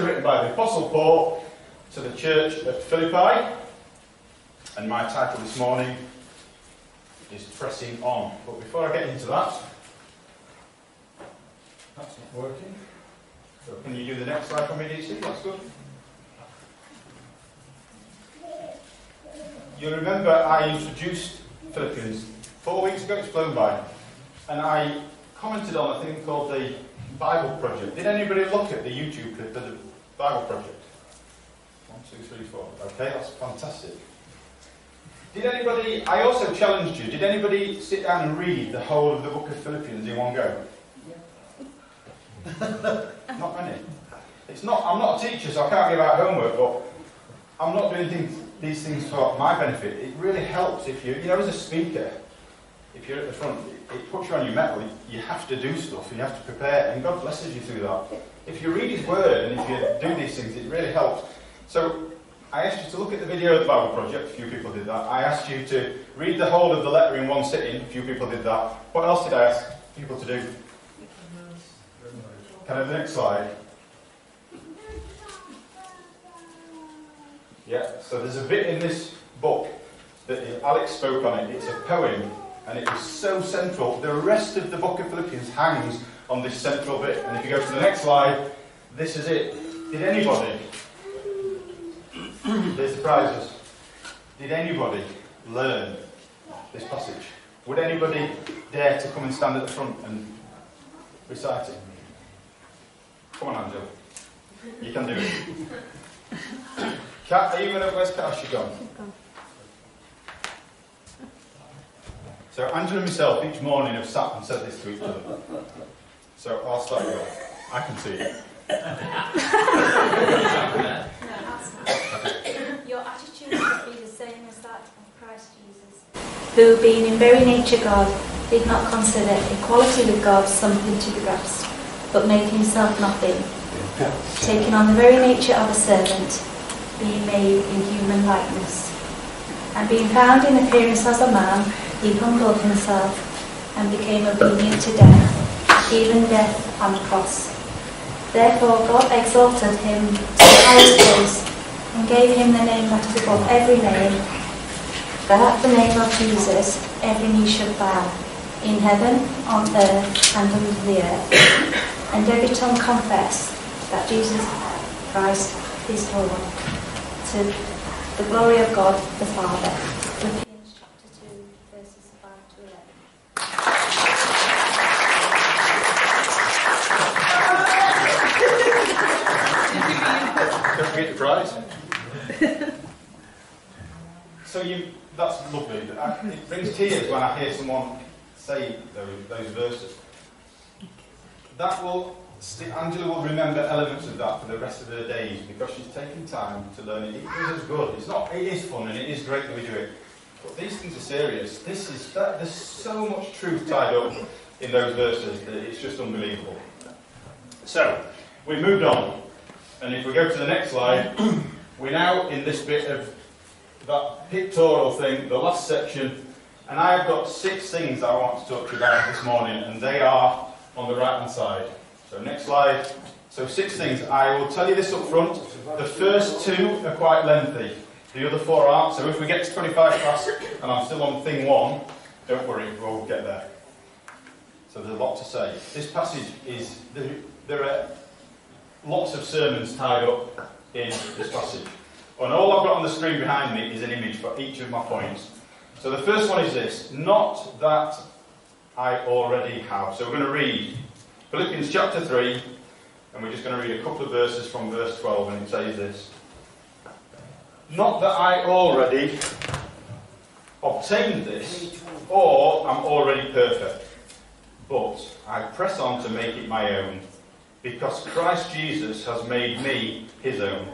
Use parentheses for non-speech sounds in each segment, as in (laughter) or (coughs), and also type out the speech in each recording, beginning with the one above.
letter written by the Apostle Paul to the church at Philippi. And my title this morning is Pressing On. But before I get into that, that's not working. So can you do the next slide for me, DC? That's good. You remember I introduced Philippians four weeks ago, it's flown by, and I commented on a thing called the Bible Project. Did anybody look at the YouTube clip of the Bible Project? One, two, three, four. Okay, that's fantastic. Did anybody, I also challenged you, did anybody sit down and read the whole of the book of Philippians in one go? not many. It's not, I'm not a teacher, so I can't give out homework, but I'm not doing things, these things for my benefit. It really helps if you, you know, as a speaker, if you're at the front, it, puts you on your mettle. You have to do stuff, you have to prepare, and God blesses you through that. If you read His Word and if you do these things, it really helps. So, I asked you to look at the video of the Bible Project, a few people did that. I asked you to read the whole of the letter in one sitting, a few people did that. What else did I ask people to do? Can I have the next slide? Yeah, so there's a bit in this book that Alex spoke on it. It's a poem, and it is so central. The rest of the book of Philippians hangs on this central bit. And if you go to the next slide, this is it. Did anybody, (clears throat) there's the prizes, did anybody learn this passage? Would anybody dare to come and stand at the front and recite it? Come on, Angela. You can do it. (laughs) Kat, are you going to, where's Kat? She gone? So Angela and myself each morning have sat and said this to each other. So I'll start you off. I can see it. Your attitude should be the same as that of Christ Jesus. Who, being in very nature God, did not consider equality with God something to be grasped, but made himself nothing, taking on the very nature of a servant, being made in human likeness. And being found in appearance as a man, he humbled himself and became obedient to death, even death on the cross. Therefore God exalted him to the highest place and gave him the name that is above every name, that at the name of Jesus every knee should bow, in heaven, on earth, and under the earth, and every tongue confess that Jesus Christ is Lord, to the glory of God the Father. Philippians chapter 2, verses 5 to 11. Don't forget your prize. So you, that's lovely. It brings tears when I hear someone say those, those verses. That will, Angela will remember elements of that for the rest of her days because she's taken time to learn it. It is good. It's not. It is fun and it is great that we do it. But these things are serious. This is that. There's so much truth tied up in those verses that it's just unbelievable. So we've moved on. And if we go to the next slide, (clears throat) we're now in this bit of that pictorial thing, the last section. And I've got six things I want to talk to you about this morning, and they are on the right hand side. So, next slide. So, six things. I will tell you this up front. The first two are quite lengthy. The other four aren't. So if we get to 25 class and I'm still on thing one, don't worry, we'll get there. So there's a lot to say. This passage is, there are lots of sermons tied up in this passage. And all I've got on the screen behind me is an image for each of my points. So the first one is this not that I already have. So we're going to read Philippians chapter 3, and we're just going to read a couple of verses from verse 12, and it says this Not that I already obtained this, or am already perfect, but I press on to make it my own, because Christ Jesus has made me his own.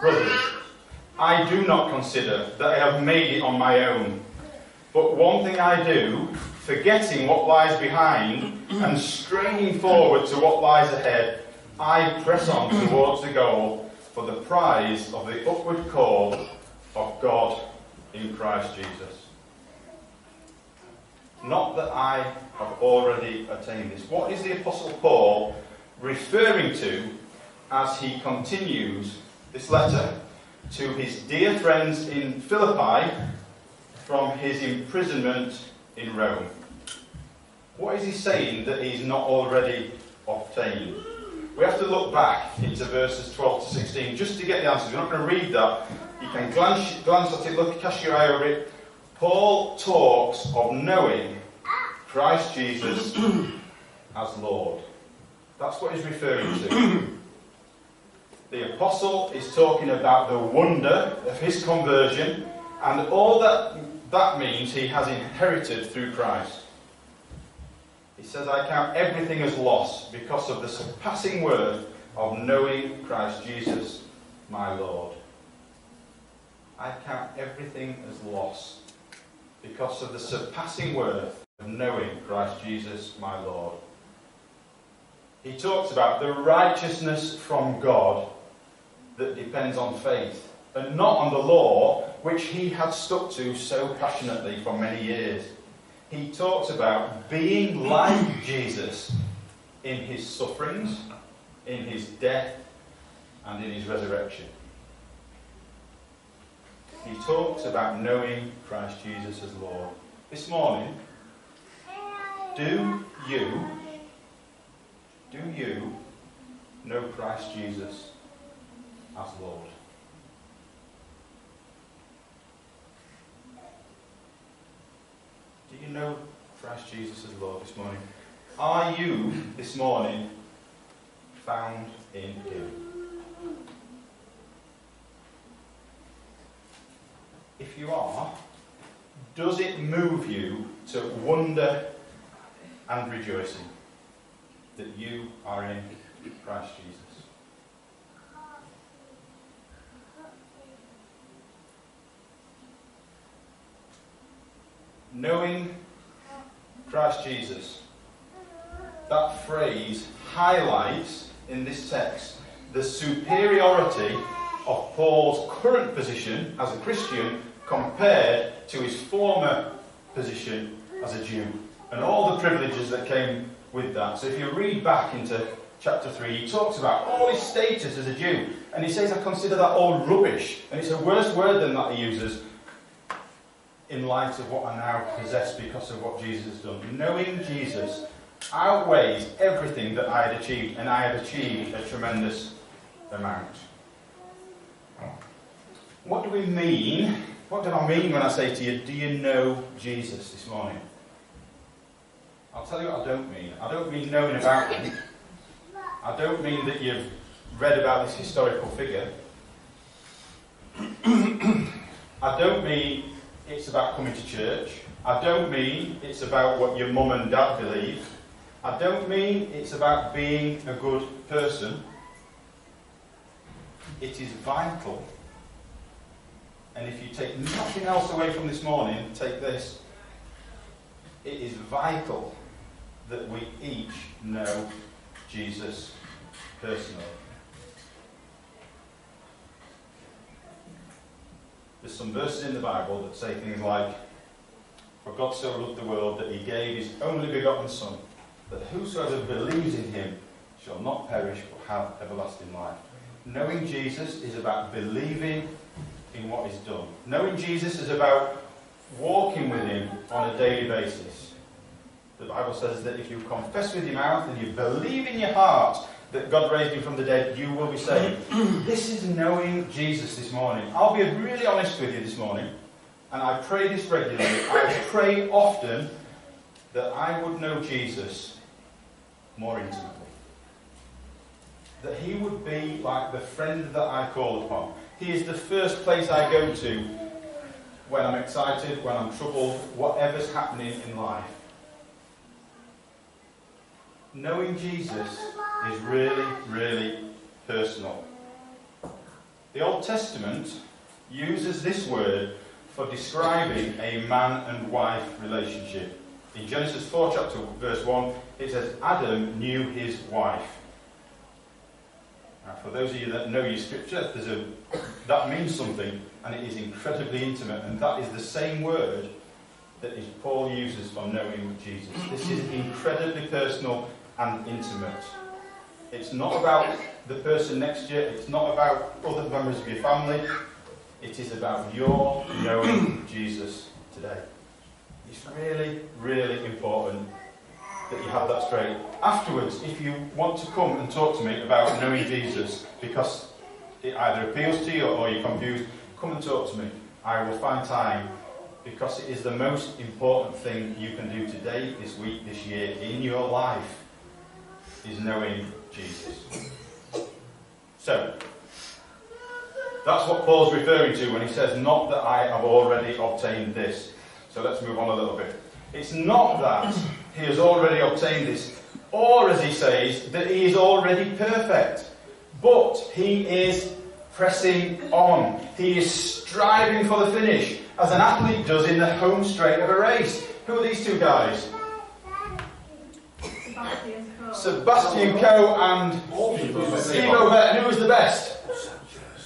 Brothers, I do not consider that I have made it on my own. But one thing I do, forgetting what lies behind and straining forward to what lies ahead, I press on towards the goal for the prize of the upward call of God in Christ Jesus. Not that I have already attained this. What is the Apostle Paul referring to as he continues this letter to his dear friends in Philippi from his imprisonment in Rome. What is he saying that he's not already obtained? We have to look back into verses 12 to 16 just to get the answers. We're not going to read that. You can glance, glance at it, look, cast your eye over it. Paul talks of knowing Christ Jesus (clears throat) as Lord. That's what he's referring to (clears throat) the apostle is talking about the wonder of his conversion and all that that means he has inherited through Christ. He says, I count everything as loss because of the surpassing worth of knowing Christ Jesus, my Lord. I count everything as loss because of the surpassing worth of knowing Christ Jesus, my Lord. He talks about the righteousness from God that depends on faith and not on the law which he had stuck to so passionately for many years. He talks about being like Jesus in his sufferings, in his death, and in his resurrection. He talks about knowing Christ Jesus as Lord. This morning, do you, do you know Christ Jesus as Lord. Do you know Christ Jesus as Lord this morning? Are you this morning found in Him? If you are, does it move you to wonder and rejoicing that you are in Christ Jesus? knowing Christ Jesus. That phrase highlights in this text the superiority of Paul's current position as a Christian compared to his former position as a Jew and all the privileges that came with that. So if you read back into chapter 3, he talks about all his status as a Jew and he says, I consider that all rubbish. And it's a worse word than that he uses in light of what I now possess because of what Jesus has done. Knowing Jesus outweighs everything that I had achieved, and I had achieved a tremendous amount. What do we mean? What do I mean when I say to you, Do you know Jesus this morning? I'll tell you what I don't mean. I don't mean knowing about him. I don't mean that you've read about this historical figure. (clears throat) I don't mean it's about coming to church. I don't mean it's about what your mum and dad believe. I don't mean it's about being a good person. It is vital. And if you take nothing else away from this morning, take this. It is vital that we each know Jesus personally. There's some verses in the Bible that say things like, For God so loved the world that he gave his only begotten Son, that whosoever believes in him shall not perish but have everlasting life. knowing Jesus is about believing in what is done. Knowing Jesus is about walking with him on a daily basis. The Bible says that if you confess with your mouth and you believe in your heart that God raised him from the dead, you will be saved. (clears throat) this is knowing Jesus this morning. I'll be really honest with you this morning, and I pray this regularly. I pray often that I would know Jesus more intimately. That he would be like the friend that I call upon. He is the first place I go to when I'm excited, when I'm troubled, whatever's happening in life. Knowing Jesus is really, really personal. The Old Testament uses this word for describing a man and wife relationship. In Genesis 4, chapter verse 1, it says, Adam knew his wife. Now, for those of you that know your scripture, there's a, that means something, and it is incredibly intimate, and that is the same word that is Paul uses for knowing Jesus. This is incredibly personal and intimate. It's not about the person next to you, it's not about other members of your family, it is about your knowing Jesus today. It's really, really important that you have that straight. Afterwards, if you want to come and talk to me about knowing Jesus, because it either appeals to you or you're confused, come and talk to me. I will find time because it is the most important thing you can do today, this week, this year, in your life, is knowing Jesus. So, that's what Paul's referring to when he says, Not that I have already obtained this. So let's move on a little bit. It's not that he has already obtained this, or as he says, that he is already perfect, but he is pressing on. He is striving for the finish, as an athlete does in the home straight of a race. Who are these two guys? Sebastian Coe. And Steve Ovett. Who was the best?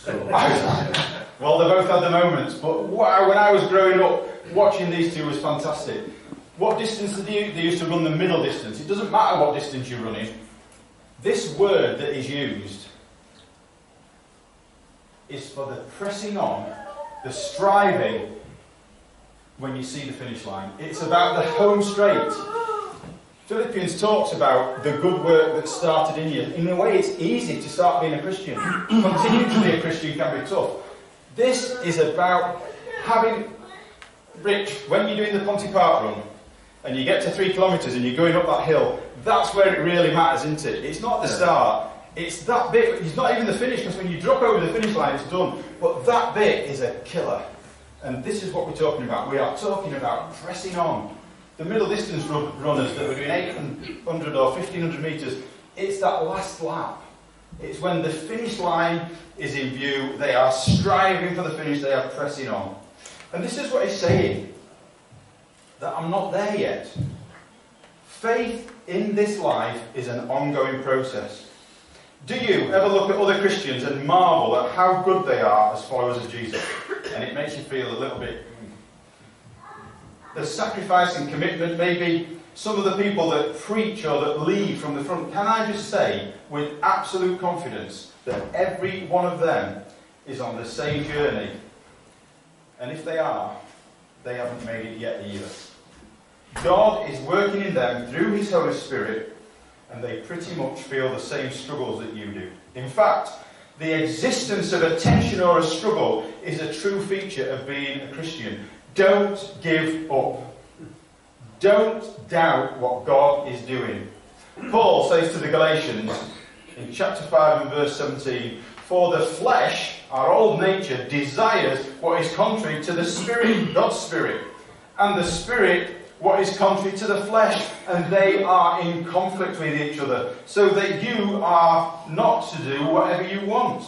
(laughs) well, they both had the moments, but wow, when I was growing up, watching these two was fantastic. What distance did they, they used to run the middle distance? It doesn't matter what distance you're running. This word that is used is for the pressing on, the striving when you see the finish line. It's about the home straight. Philippians talks about the good work that started in you. In a way, it's easy to start being a Christian. (clears throat) Continuing to be a Christian can be tough. This is about having, Rich, when you're doing the Ponty Park run and you get to three kilometres and you're going up that hill, that's where it really matters, isn't it? It's not the start. It's that bit. It's not even the finish because when you drop over the finish line, it's done. But that bit is a killer. And this is what we're talking about. We are talking about pressing on. The middle distance run- runners that are doing 800 or 1500 metres, it's that last lap. It's when the finish line is in view, they are striving for the finish, they are pressing on. And this is what he's saying that I'm not there yet. Faith in this life is an ongoing process. Do you ever look at other Christians and marvel at how good they are as followers of Jesus? And it makes you feel a little bit. Hmm. The sacrifice and commitment, maybe some of the people that preach or that lead from the front. Can I just say, with absolute confidence, that every one of them is on the same journey? And if they are, they haven't made it yet either. God is working in them through His Holy Spirit, and they pretty much feel the same struggles that you do. In fact, the existence of a tension or a struggle is a true feature of being a Christian. Don't give up. Don't doubt what God is doing. Paul says to the Galatians in chapter 5 and verse 17 For the flesh, our old nature, desires what is contrary to the Spirit, God's Spirit, and the Spirit what is contrary to the flesh, and they are in conflict with each other, so that you are not to do whatever you want.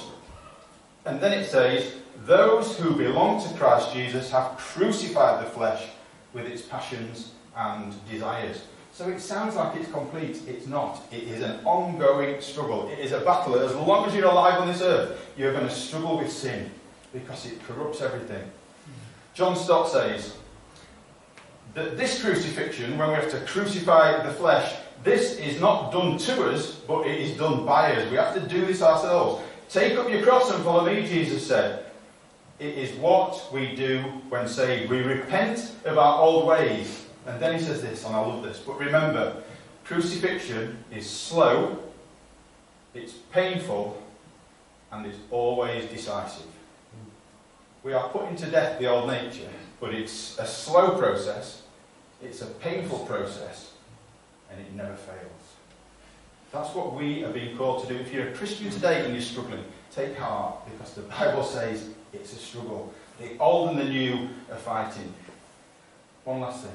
And then it says, Those who belong to Christ Jesus have crucified the flesh with its passions and desires. So it sounds like it's complete. It's not. It is an ongoing struggle. It is a battle. As long as you're alive on this earth, you're going to struggle with sin because it corrupts everything. John Stott says that this crucifixion, when we have to crucify the flesh, this is not done to us, but it is done by us. We have to do this ourselves. Take up your cross and follow me, Jesus said. It is what we do when saved. We repent of our old ways. And then he says this, and I love this. But remember, crucifixion is slow, it's painful, and it's always decisive. We are putting to death the old nature, but it's a slow process, it's a painful process, and it never fails. That's what we are being called to do. If you're a Christian today and you're struggling, take heart because the Bible says it's a struggle. The old and the new are fighting. One last thing.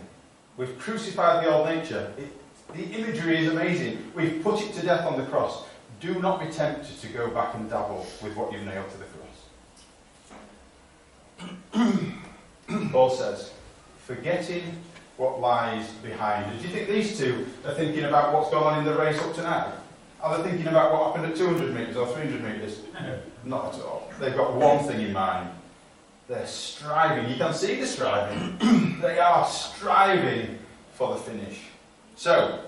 We've crucified the old nature. It, the imagery is amazing. We've put it to death on the cross. Do not be tempted to go back and dabble with what you've nailed to the cross. (clears throat) Paul says, forgetting what lies behind. Do you think these two are thinking about what's gone on in the race up to now? Are they thinking about what happened at 200 metres or 300 metres? No, Not at all. They've got one thing in mind. They're striving. You can see the striving. (clears throat) they are striving for the finish. So,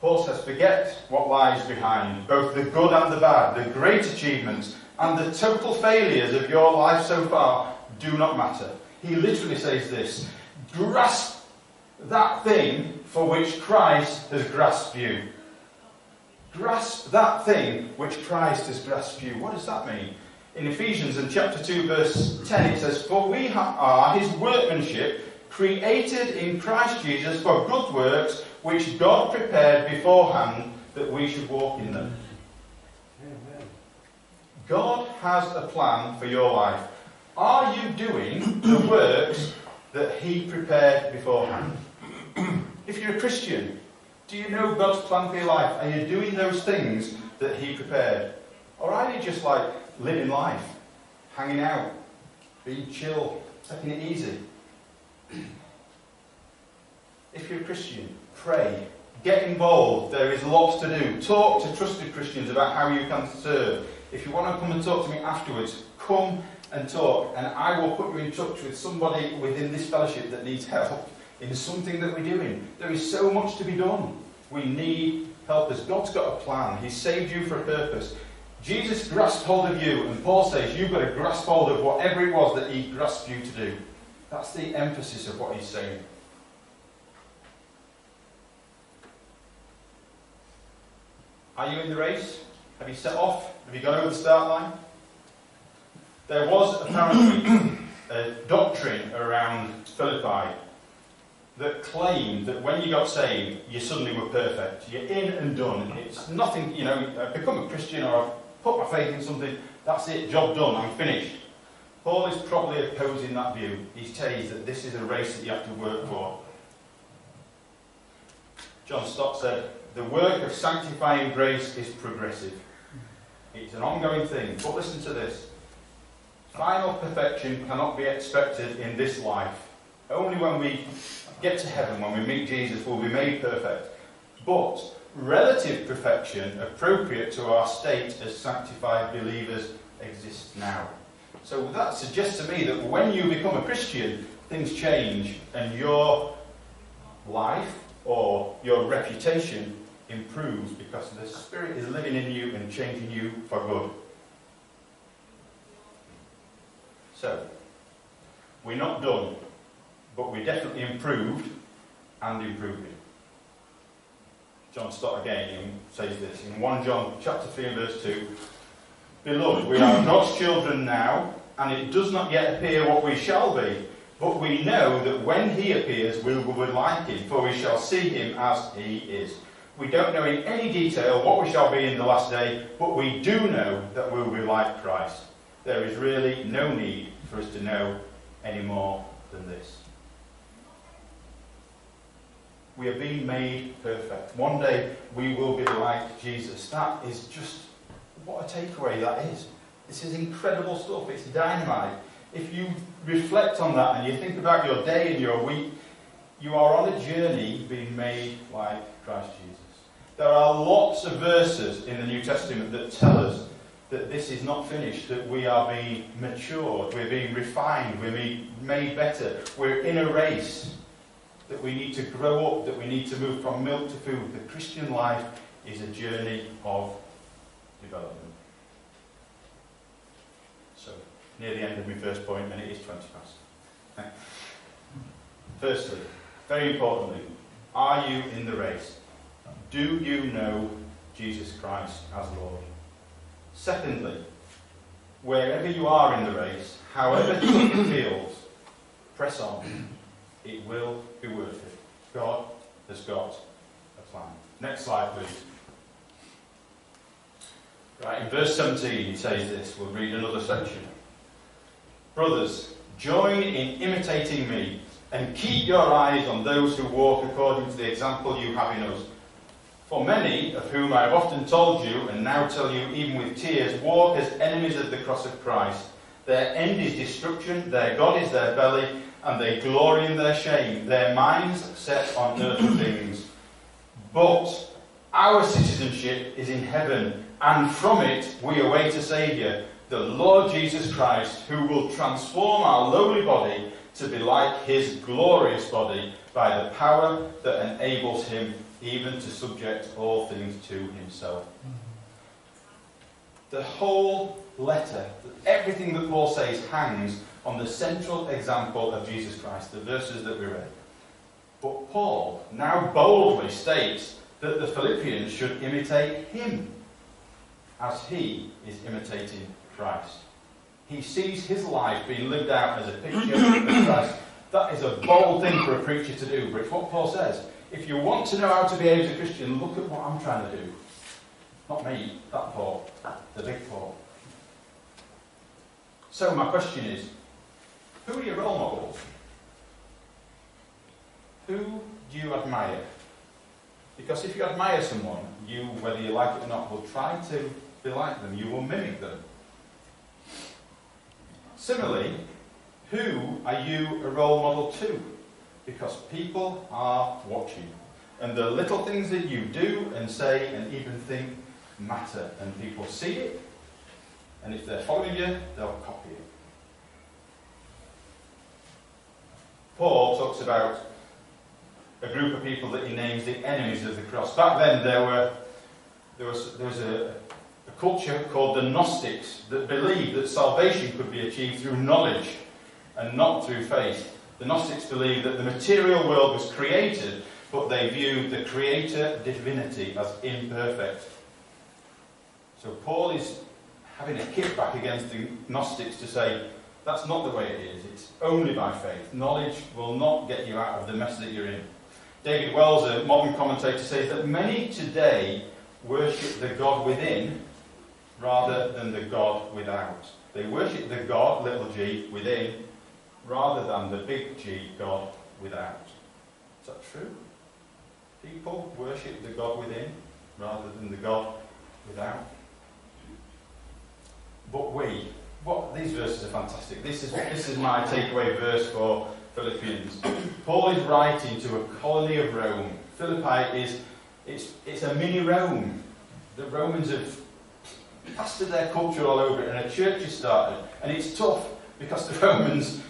Paul says, forget what lies behind, both the good and the bad, the great achievements and the total failures of your life so far do not matter. He literally says this grasp that thing for which Christ has grasped you. Grasp that thing which Christ has grasped you. What does that mean? In Ephesians in chapter 2, verse 10, it says, For we are his workmanship, created in Christ Jesus for good works, which God prepared beforehand that we should walk in them. God has a plan for your life. Are you doing the works that he prepared beforehand? (clears throat) if you're a Christian, do you know God's plan for your life? Are you doing those things that He prepared? Or are you just like living life, hanging out, being chill, taking it easy? (clears throat) if you're a Christian, pray, get involved. There is lots to do. Talk to trusted Christians about how you can serve. If you want to come and talk to me afterwards, come and talk, and I will put you in touch with somebody within this fellowship that needs help in something that we're doing. There is so much to be done. We need helpers. God's got a plan. He saved you for a purpose. Jesus grasped hold of you, and Paul says you've got to grasp hold of whatever it was that he grasped you to do. That's the emphasis of what he's saying. Are you in the race? Have you set off? Have you got over the start line? There was apparently (coughs) a doctrine around Philippi that claimed that when you got saved, you suddenly were perfect. You're in and done. It's nothing, you know, I've become a Christian or I've put my faith in something, that's it, job done, I'm finished. Paul is probably opposing that view. He's telling you that this is a race that you have to work for. John Stott said, The work of sanctifying grace is progressive. It's an ongoing thing. But listen to this final perfection cannot be expected in this life. Only when we get to heaven, when we meet Jesus, will be made perfect. But relative perfection, appropriate to our state as sanctified believers, exists now. So that suggests to me that when you become a Christian, things change and your life or your reputation improves because the Spirit is living in you and changing you for good. So, we're not done but we definitely improved and improving. John Stott again says this in 1 John chapter 3 and verse 2. Beloved, we are God's children now, and it does not yet appear what we shall be, but we know that when he appears, we will be like him, for we shall see him as he is. We don't know in any detail what we shall be in the last day, but we do know that we will be like Christ. There is really no need for us to know any more than this. We are being made perfect. One day we will be like Jesus. That is just what a takeaway that is. This is incredible stuff. It's dynamite. If you reflect on that and you think about your day and your week, you are on a journey being made like Christ Jesus. There are lots of verses in the New Testament that tell us that this is not finished, that we are being matured, we're being refined, we're being made better, we're in a race that we need to grow up, that we need to move from milk to food. The Christian life is a journey of development. So, near the end of my first point, and it is 20 past. (laughs) Firstly, very importantly, are you in the race? Do you know Jesus Christ as Lord? Secondly, wherever you are in the race, however tough it feels, press on. It will be. God has got a plan. Next slide, please. Right, in verse 17 he says this. We'll read another section. Brothers, join in imitating me and keep your eyes on those who walk according to the example you have in us. For many, of whom I have often told you, and now tell you even with tears, walk as enemies of the cross of Christ. Their end is destruction, their God is their belly, and they glory in their shame, their minds set on earthly (clears throat) things. But our citizenship is in heaven, and from it we await a Saviour, the Lord Jesus Christ, who will transform our lowly body to be like his glorious body by the power that enables him even to subject all things to himself. Mm-hmm. The whole letter, everything that Paul says, hangs on the central example of Jesus Christ, the verses that we read. But Paul now boldly states that the Philippians should imitate him as he is imitating Christ. He sees his life being lived out as a picture of Christ. That is a bold thing for a preacher to do, but it's what Paul says. If you want to know how to behave as a Christian, look at what I'm trying to do. Not me, that Paul, the big Paul. So my question is, who are your role models? Who do you admire? Because if you admire someone, you, whether you like it or not, will try to be like them. You will mimic them. Similarly, who are you a role model to? Because people are watching. And the little things that you do and say and even think matter. And people see it. And if they're following you, they'll copy it. Paul talks about a group of people that he names the enemies of the cross. Back then, there were there was there was a, a culture called the Gnostics that believed that salvation could be achieved through knowledge and not through faith. The Gnostics believed that the material world was created, but they viewed the creator divinity as imperfect. So Paul is having a kickback against the Gnostics to say that's not the way it is. It's only by faith. Knowledge will not get you out of the mess that you're in. David Wells, a modern commentator, says that many today worship the God within rather than the God without. They worship the God, little g, within rather than the big G God without. Is that true? People worship the God within rather than the God without. But we, what these verses are fantastic. This is this is my takeaway verse for Philippians. Paul is writing to a colony of Rome. Philippi is it's it's a mini Rome. The Romans have plastered their culture all over it, and a church has started. And it's tough because the Romans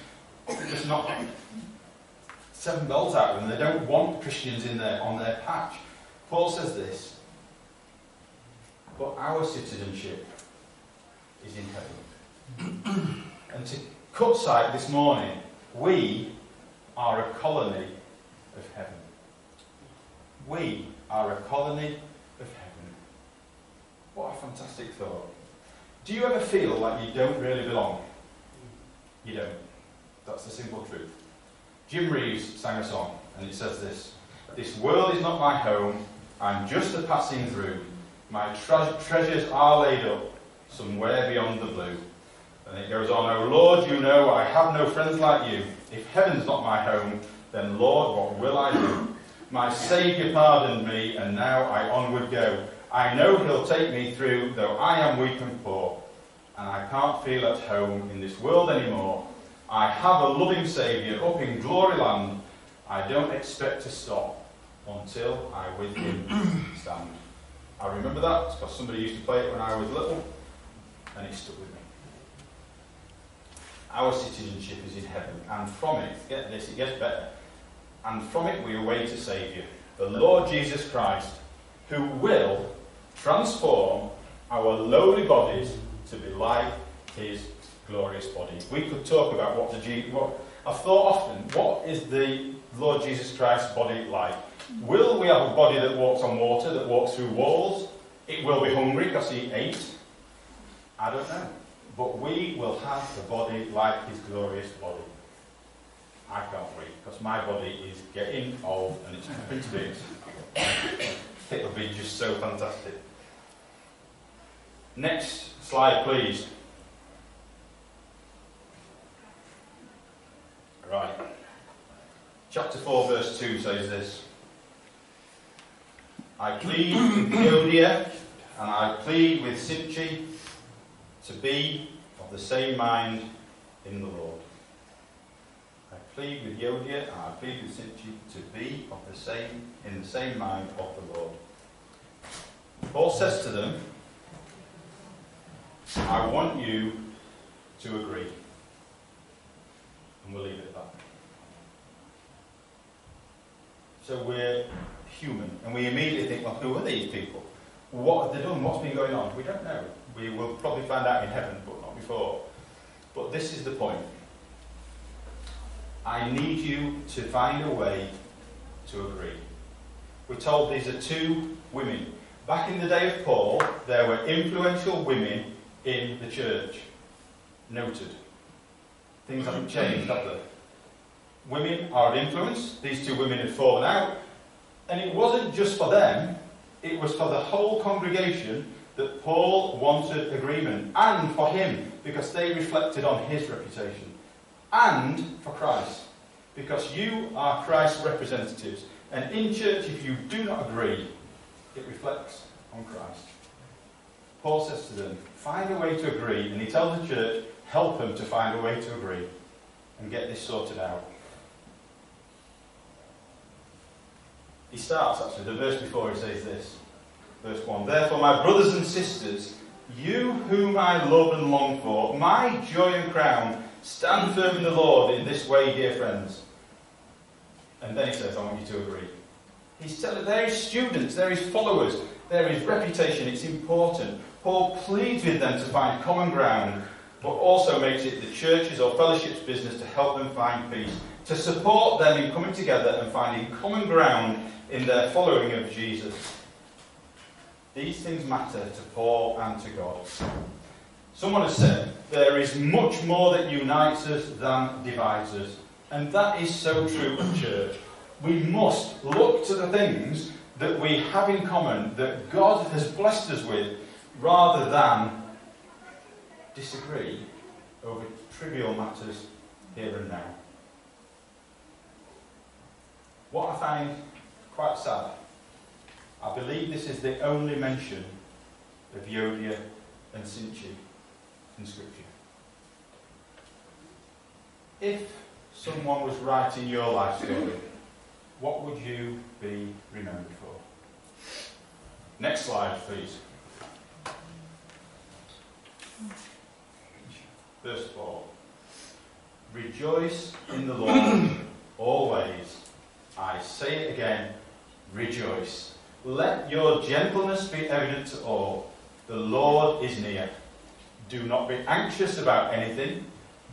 just not seven bells out of them. They don't want Christians in there on their patch. Paul says this. But our citizenship is in heaven and to cut sight this morning, we are a colony of heaven. We are a colony of heaven. What a fantastic thought. Do you ever feel like you don't really belong? You don't. That's the simple truth. Jim Reeves sang a song, and it says this This world is not my home, I'm just a passing through. My tre- treasures are laid up somewhere beyond the blue. And it goes on, Oh Lord, you know I have no friends like you. If heaven's not my home, then Lord, what will I do? My Saviour pardoned me, and now I onward go. I know he'll take me through, though I am weak and poor, and I can't feel at home in this world anymore. I have a loving Saviour up in glory land. I don't expect to stop until I with him stand. I remember that because somebody used to play it when I was little, and it stuck with me. Our citizenship is in heaven, and from it, get this, it gets better. And from it we await a Saviour, the Lord Jesus Christ, who will transform our lowly bodies to be like his glorious body. We could talk about what the G, what I've thought often, what is the Lord Jesus Christ's body like? Will we have a body that walks on water, that walks through walls? It will be hungry because he ate. I don't know. But we will have a body like his glorious body. I can't wait because my body is getting old and it's pretty big. It'll be just so fantastic. Next slide, please. Right. Chapter 4, verse 2 says this I plead with Euodia and I plead with Syntyche to be of the same mind in the Lord. I plead with Euodia and I plead with Syntyche to be of the same in the same mind of the Lord. Paul says to them, I want you to agree. And we'll leave it at that. So we're human, and we immediately think, well, who are these people? What have they done? What's been going on? We don't know. We will probably find out in heaven, but not before. But this is the point. I need you to find a way to agree. We're told these are two women. Back in the day of Paul, there were influential women in the church. Noted. Things haven't changed, have they? Women are of influence. These two women had fallen out. And it wasn't just for them, it was for the whole congregation that Paul wanted agreement. And for him, because they reflected on his reputation. And for Christ, because you are Christ's representatives. And in church, if you do not agree, it reflects on Christ. Paul says to them, find a way to agree. And he tells the church, help them to find a way to agree and get this sorted out. He starts actually, the verse before he says this. Verse 1 Therefore, my brothers and sisters, you whom I love and long for, my joy and crown, stand firm in the Lord in this way, dear friends. And then he says, I want you to agree. He's telling, there is students, there is followers, there is reputation, it's important. Paul pleads with them to find common ground, but also makes it the church's or fellowship's business to help them find peace, to support them in coming together and finding common ground in their following of Jesus. These things matter to Paul and to God. Someone has said, there is much more that unites us than divides us. And that is so true of church. We must look to the things that we have in common, that God has blessed us with, rather than disagree over trivial matters here and now. What I find quite sad, I believe this is the only mention of Euodia and Syntyche in Scripture. If someone was writing your life story, what would you be remembered for? Next slide, please. First of all, Rejoice in the Lord (coughs) always. I say it again, rejoice. Let your gentleness be evident to all. The Lord is near. Do not be anxious about anything,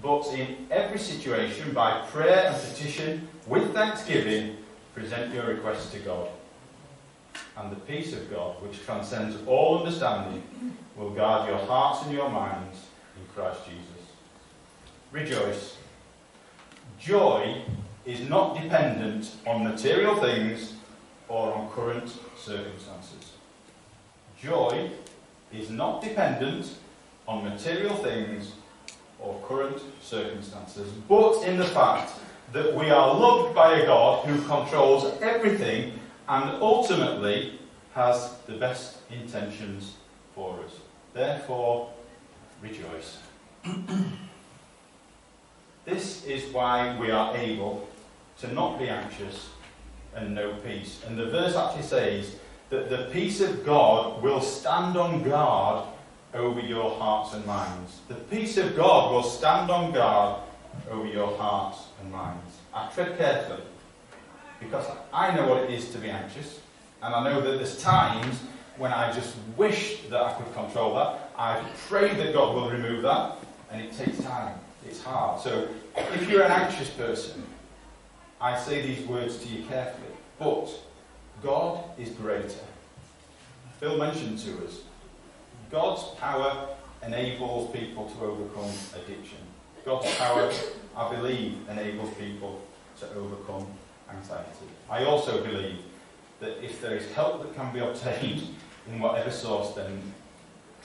but in every situation, by prayer and petition, with thanksgiving, present your requests to God. And the peace of God, which transcends all understanding, will guard your hearts and your minds in Christ Jesus. Rejoice. Joy is not dependent on material things or on current circumstances. Joy is not dependent on material things or current circumstances, but in the fact that we are loved by a God who controls everything and ultimately has the best intentions for us. Therefore, rejoice. (clears throat) this is why we are able to not be anxious and no peace. And the verse actually says that the peace of God will stand on guard over your hearts and minds. The peace of God will stand on guard over your hearts and minds. I tread carefully because I know what it is to be anxious, and I know that there's times when I just wish that I could control that. I've prayed that God will remove that, and it takes time. It's hard. So if you're an anxious person, I say these words to you carefully. But God is greater. Phil mentioned to us God's power enables people to overcome addiction. God's power, I believe, enables people to overcome anxiety. I also believe that if there is help that can be obtained (laughs) in whatever source, then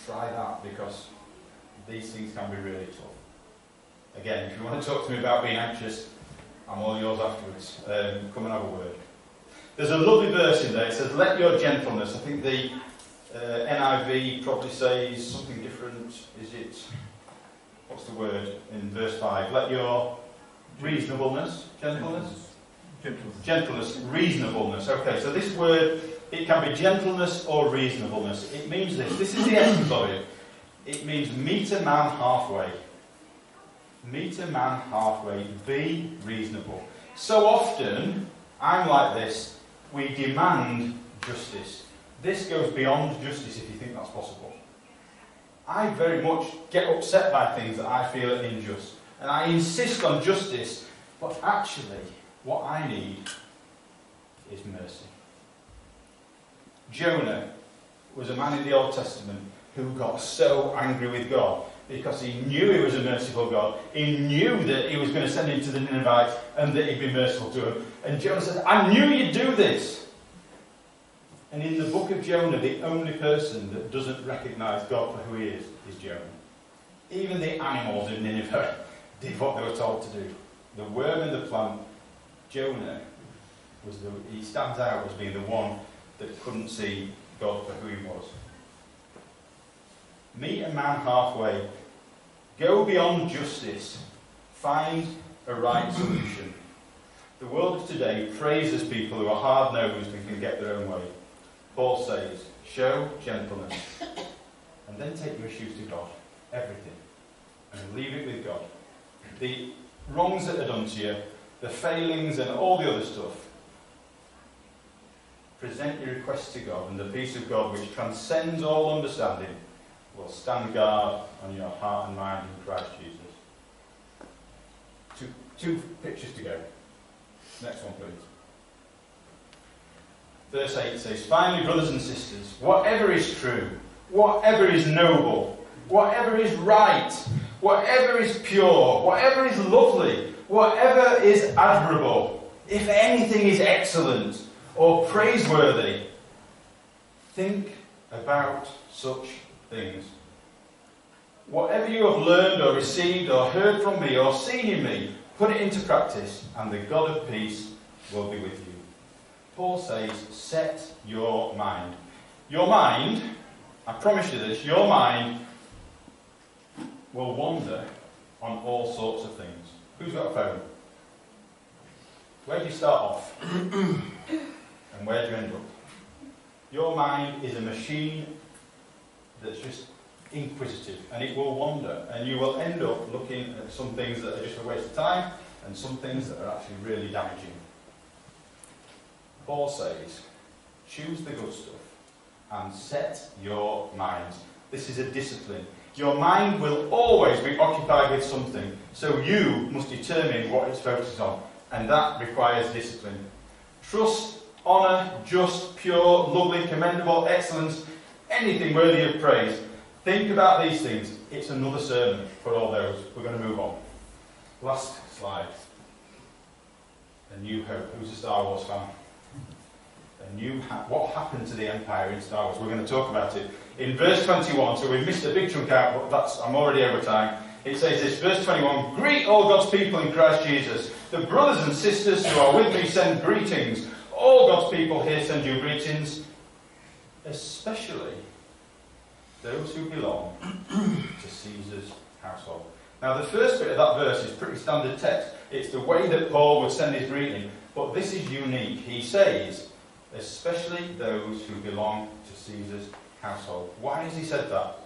try that because these things can be really tough. Again, if you want to talk to me about being anxious, I'm all yours afterwards. Um, come and have a word. There's a lovely verse in there. It says, Let your gentleness. I think the uh, NIV probably says something different. Is it, what's the word in verse 5? Let your reasonableness, gentleness? Gentleness. Gentleness, reasonableness. Okay, so this word, it can be gentleness or reasonableness. It means this. This is the essence of it. It means meet a man halfway. Meet a man halfway. Be reasonable. So often, I'm like this. We demand justice. This goes beyond justice if you think that's possible. I very much get upset by things that I feel are unjust. And I insist on justice. But actually, what I need is mercy. Jonah was a man in the Old Testament who got so angry with God because he knew he was a merciful God. He knew that he was going to send him to the Ninevites and that he'd be merciful to him. And Jonah said, I knew you'd do this. And in the book of Jonah, the only person that doesn't recognize God for who he is is Jonah. Even the animals in Nineveh (laughs) did what they were told to do. The worm and the plant, Jonah was the, he stands out as being the one that couldn't see God for who he was. Meet a man halfway. Go beyond justice. Find a right solution. The world of today praises people who are hard nosed and can get their own way. Paul says, show gentleness and then take your issues to God. Everything. And leave it with God. The wrongs that are done to you, the failings and all the other stuff, present your requests to God, and the peace of God, which transcends all understanding, will stand guard on your heart and mind in Christ Jesus. Two, two pictures to go. Next one, please. Verse 8 says, Finally, brothers and sisters, whatever is true, whatever is noble, whatever is right, whatever is pure, whatever is lovely, whatever is admirable, if anything is excellent or praiseworthy, think about such things. Whatever you have learned or received or heard from me or seen in me, put it into practice, and the God of peace will be with you. Paul says, set your mind. Your mind, I promise you this, your mind will wander on all sorts of things. Who's got a phone? Where do you start off? (clears throat) and where do you end up? Your mind is a machine that's just inquisitive and it will wander and you will end up looking at some things that are just a waste of time and some things that are actually really damaging. Paul says, choose the good stuff and set your mind. This is a discipline. Your mind will always be occupied with something, so you must determine what it's focused on, and that requires discipline. Trust, honour, just, pure, lovely, commendable, excellence, anything worthy of praise. Think about these things. It's another sermon for all those. We're going to move on. Last slide. A New Hope. Who's a Star Wars fan? A new ha- what happened to the Empire in Star Wars? We're going to talk about it in verse 21. So we've missed a big chunk out, but that's I'm already over time. It says this, verse 21: Greet all God's people in Christ Jesus. The brothers and sisters who are with me send greetings. All God's people here send you greetings, especially those who belong to Caesar's household. Now, the first bit of that verse is pretty standard text. It's the way that Paul would send his greeting, but this is unique. He says, especially those who belong to Caesar's household. Why has he said that?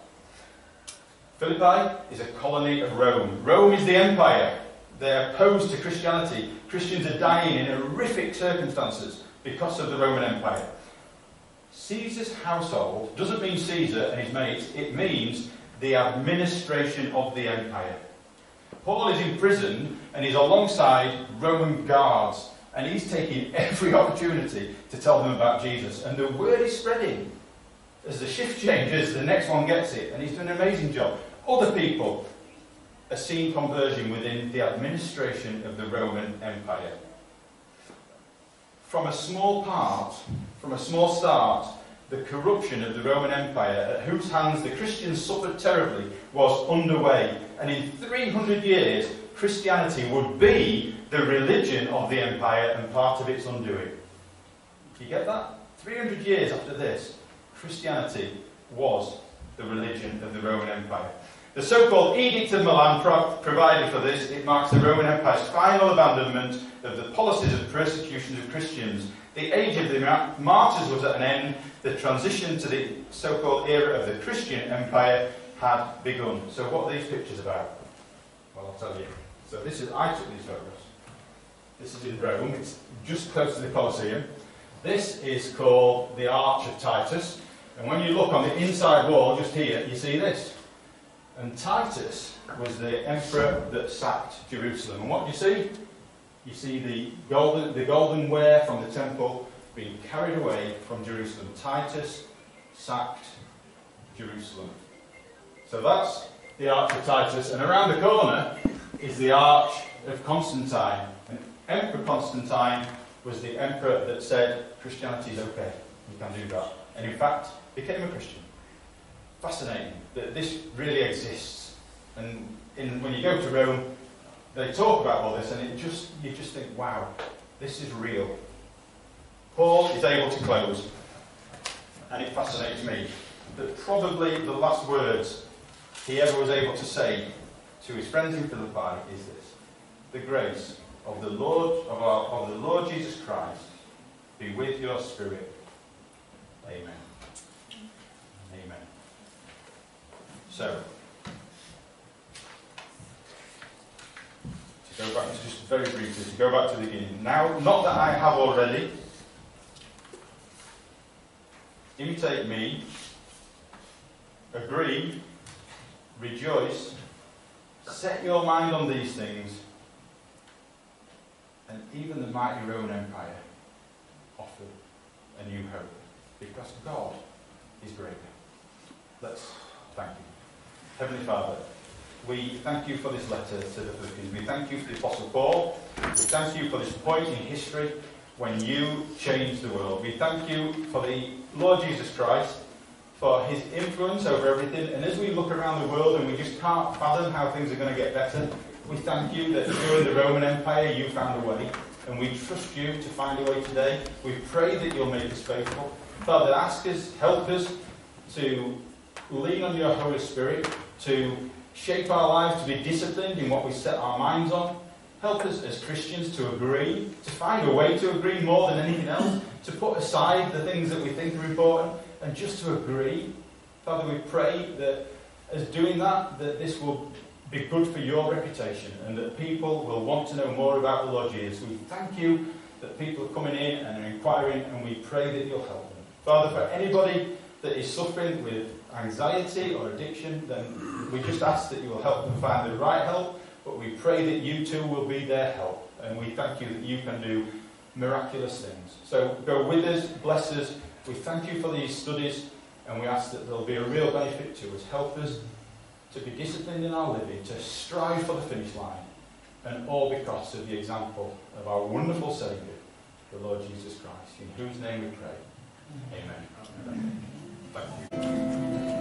Philippi is a colony of Rome. Rome is the empire. They're opposed to Christianity. Christians are dying in horrific circumstances because of the Roman Empire. Caesar's household doesn't mean Caesar and his mates, it means the administration of the empire. Paul is imprisoned and he's alongside Roman guards, and he's taking every (laughs) opportunity to tell them about Jesus. And the word is spreading. As the shift changes, the next one gets it, and he's doing an amazing job. Other people are seeing conversion within the administration of the Roman Empire. From a small part, from a small start, the corruption of the Roman Empire, at whose hands the Christians suffered terribly, was underway. And in 300 years, Christianity would be the religion of the empire and part of its undoing. You get that? 300 years after this, Christianity was the religion of the Roman Empire. The so called Edict of Milan pro- provided for this. It marks the Roman Empire's final abandonment of the policies of persecution of Christians. The age of the martyrs was at an end. The transition to the so called era of the Christian Empire had begun. So, what are these pictures about? Well, I'll tell you. So, this is, I took these photos. This is in Rome, it's just close to the Colosseum. This is called the Arch of Titus. And when you look on the inside wall, just here, you see this. And Titus was the emperor that sacked Jerusalem. And what do you see? You see the golden, the golden ware from the temple being carried away from Jerusalem. Titus sacked Jerusalem. So that's the Arch of Titus. And around the corner is the Arch of Constantine. And Emperor Constantine was the emperor that said Christianity is okay. You can do that. And in fact, became a Christian fascinating that this really exists. And in, when you go to Rome, they talk about all this, and it just you just think, wow, this is real. Paul is able to close, and it fascinates me that probably the last words he ever was able to say to his friends in Philippi is this: "The grace of the Lord of, our, of the Lord Jesus Christ be with your spirit." Amen. Amen. So, go back to just very briefly, to go back to the beginning. Now, not that I have already, imitate me, agree, rejoice, set your mind on these things, and even the mighty Roman Empire offered a new hope, because God is greater. Let's thank you. Heavenly Father, we thank you for this letter to the Philippians. We thank you for the Apostle Paul. We thank you for this point in history when you changed the world. We thank you for the Lord Jesus Christ, for his influence over everything. And as we look around the world and we just can't fathom how things are going to get better, we thank you that during the Roman Empire you found a way. And we trust you to find a way today. We pray that you'll make us faithful. Father, ask us, help us to lean on your Holy Spirit to shape our lives to be disciplined in what we set our minds on. Help us as Christians to agree, to find a way to agree more than anything else, to put aside the things that we think are important and just to agree. Father, we pray that as doing that, that this will be good for your reputation and that people will want to know more about the Lord Jesus. We thank you that people are coming in and are inquiring and we pray that you'll help them. Father, for anybody that is suffering with anxiety or addiction, then we just ask that you will help them find the right help, but we pray that you too will be their help. And we thank you that you can do miraculous things. So go with us, bless us. We thank you for these studies, and we ask that there'll be a real benefit to us. Help us to be disciplined in our living, to strive for the finish line, and all because of the example of our wonderful Saviour, the Lord Jesus Christ, in whose name we pray. Amen. Amen. partido.